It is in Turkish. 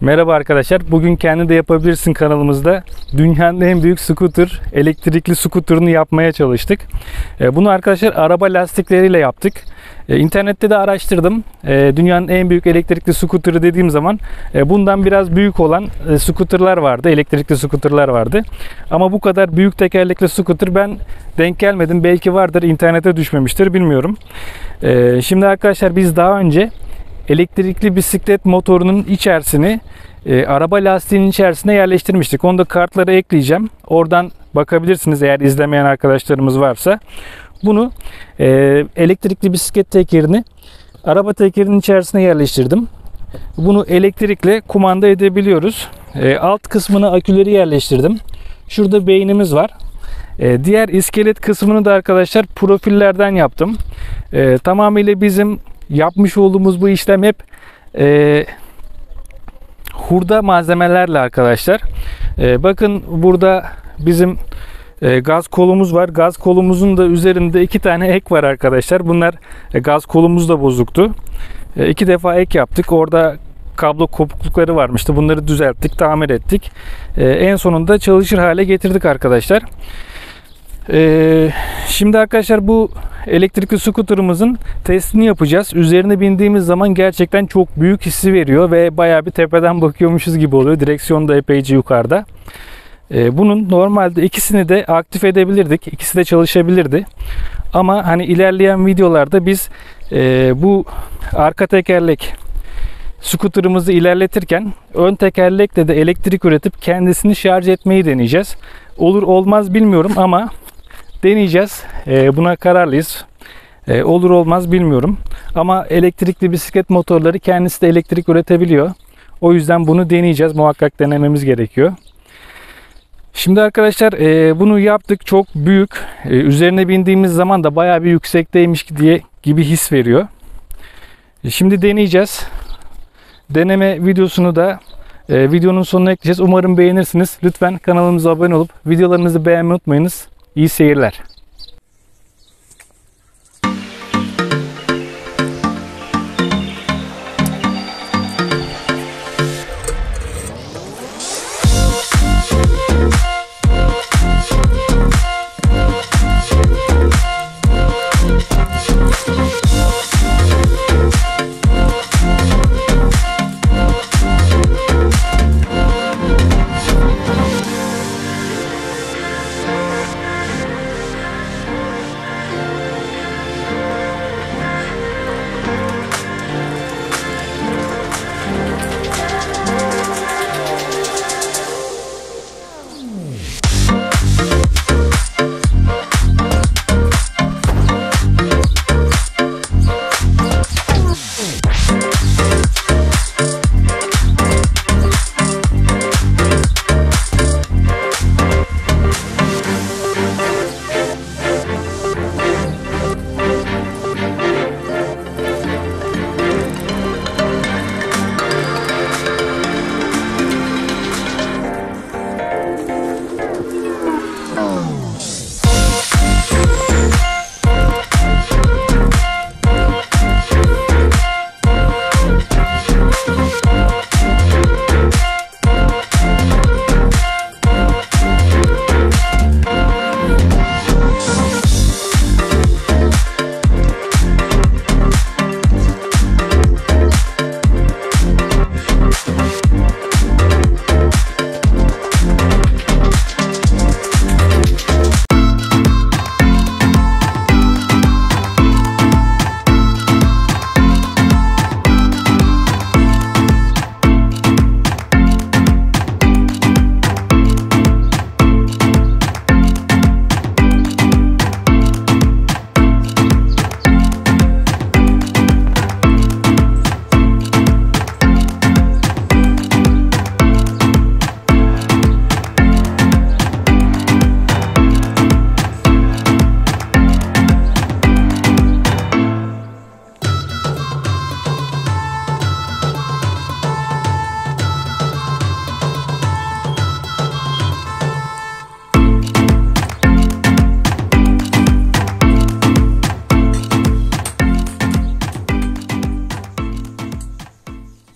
Merhaba arkadaşlar. Bugün kendi de yapabilirsin kanalımızda dünyanın en büyük scooter, elektrikli scooter'ını yapmaya çalıştık. E, Bunu arkadaşlar araba lastikleriyle yaptık. E, İnternette de araştırdım. E, Dünyanın en büyük elektrikli scooter'ı dediğim zaman bundan biraz büyük olan scooter'lar vardı, elektrikli scooter'lar vardı. Ama bu kadar büyük tekerlekli scooter ben denk gelmedim. Belki vardır, internete düşmemiştir bilmiyorum. Şimdi arkadaşlar biz daha önce elektrikli bisiklet motorunun içerisini e, araba lastiğinin içerisine yerleştirmiştik. Onu da kartlara ekleyeceğim. Oradan bakabilirsiniz eğer izlemeyen arkadaşlarımız varsa. Bunu e, elektrikli bisiklet tekerini araba tekerinin içerisine yerleştirdim. Bunu elektrikle kumanda edebiliyoruz. E, alt kısmına aküleri yerleştirdim. Şurada beynimiz var. E, diğer iskelet kısmını da arkadaşlar profillerden yaptım. E, tamamıyla bizim yapmış olduğumuz bu işlem hep e, hurda malzemelerle arkadaşlar. E, bakın burada bizim e, gaz kolumuz var. Gaz kolumuzun da üzerinde iki tane ek var arkadaşlar. Bunlar e, gaz kolumuz da bozuktu. E, iki defa ek yaptık. Orada kablo kopuklukları varmıştı. Bunları düzelttik, tamir ettik. E, en sonunda çalışır hale getirdik arkadaşlar. E, şimdi arkadaşlar bu elektrikli scooter'ımızın testini yapacağız. Üzerine bindiğimiz zaman gerçekten çok büyük hissi veriyor ve bayağı bir tepeden bakıyormuşuz gibi oluyor. Direksiyon da epeyce yukarıda. Ee, bunun normalde ikisini de aktif edebilirdik. İkisi de çalışabilirdi. Ama hani ilerleyen videolarda biz e, bu arka tekerlek scooter'ımızı ilerletirken ön tekerlekle de elektrik üretip kendisini şarj etmeyi deneyeceğiz. Olur olmaz bilmiyorum ama deneyeceğiz. Ee, buna kararlıyız. Ee, olur olmaz bilmiyorum. Ama elektrikli bisiklet motorları kendisi de elektrik üretebiliyor. O yüzden bunu deneyeceğiz. Muhakkak denememiz gerekiyor. Şimdi arkadaşlar e, bunu yaptık. Çok büyük. E, üzerine bindiğimiz zaman da bayağı bir yüksekteymiş diye gibi his veriyor. E, Şimdi deneyeceğiz. Deneme videosunu da videonun sonuna ekleyeceğiz. Umarım beğenirsiniz. Lütfen kanalımıza abone olup videolarımızı beğenmeyi unutmayınız. İyi seyirler.